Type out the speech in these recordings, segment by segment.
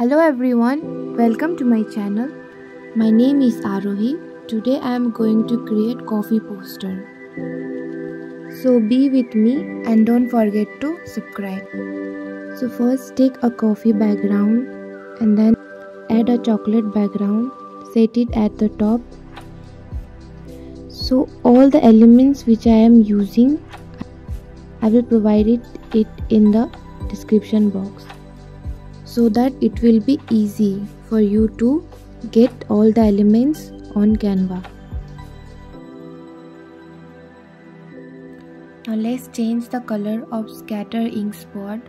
Hello everyone, welcome to my channel. My name is Aarohi. Today I am going to create coffee poster. So be with me and don't forget to subscribe. So first take a coffee background and then add a chocolate background. Set it at the top. So all the elements which I am using I will provide it, it in the description box so that it will be easy for you to get all the elements on Canva. Now let's change the color of scatter ink spot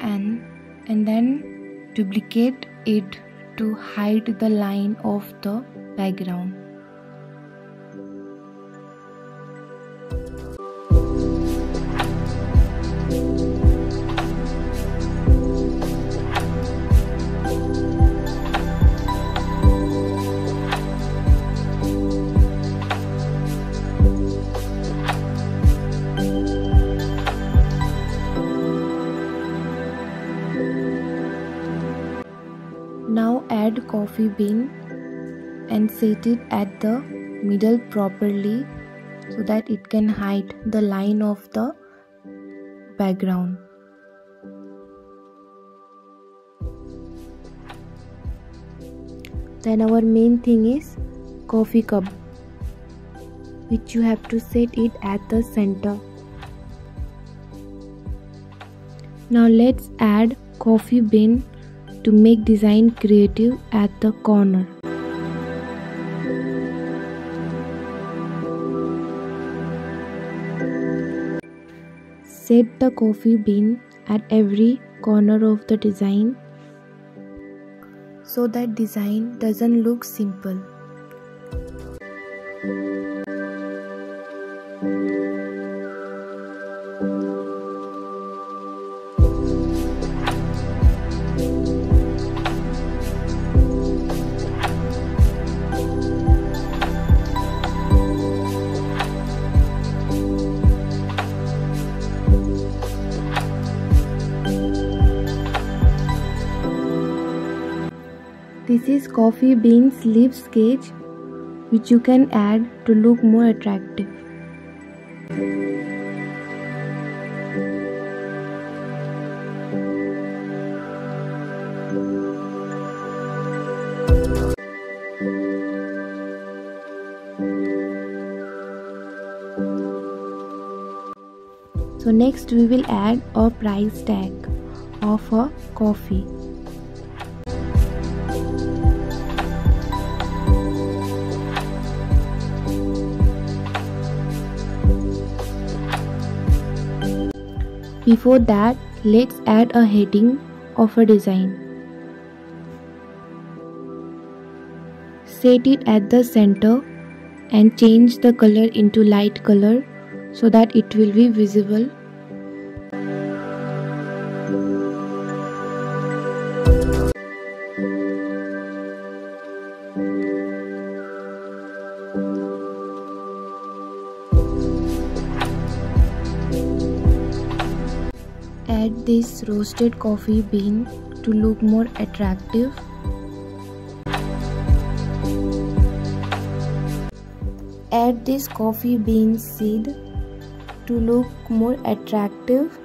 and and then duplicate it to hide the line of the background. Coffee bean and set it at the middle properly so that it can hide the line of the background. Then our main thing is coffee cup which you have to set it at the center. Now let's add coffee bean to make design creative at the corner. Set the coffee bean at every corner of the design so that design doesn't look simple. This is coffee beans leaf sketch which you can add to look more attractive. So next we will add a price tag of a coffee. Before that, let's add a heading of a design. Set it at the center and change the color into light color so that it will be visible this roasted coffee bean to look more attractive. Add this coffee bean seed to look more attractive.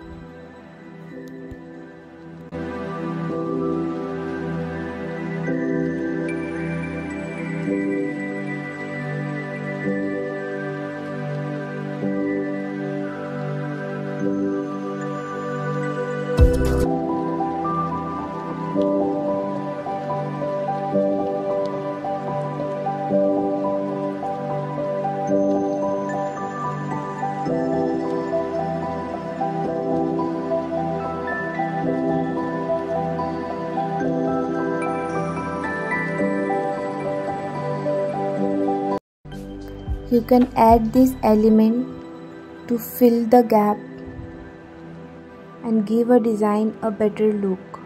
You can add this element to fill the gap and give a design a better look.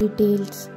details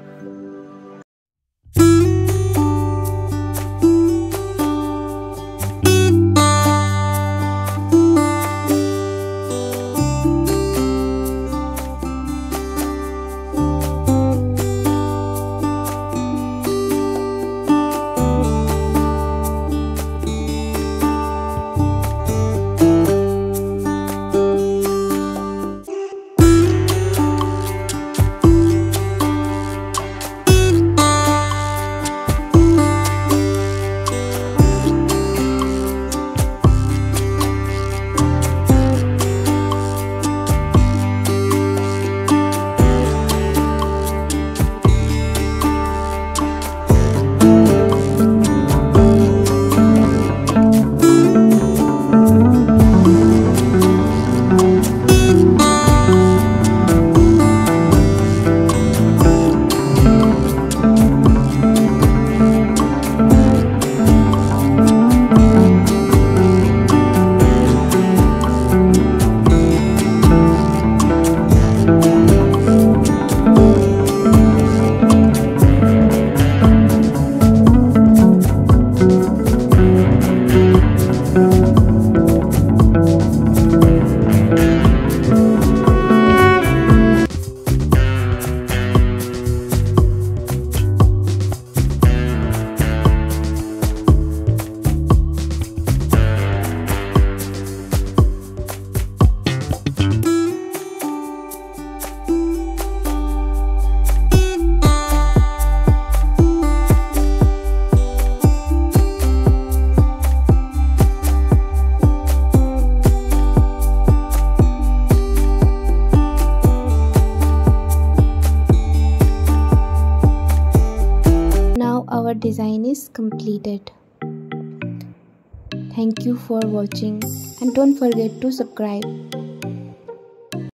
our design is completed. Thank you for watching and don't forget to subscribe.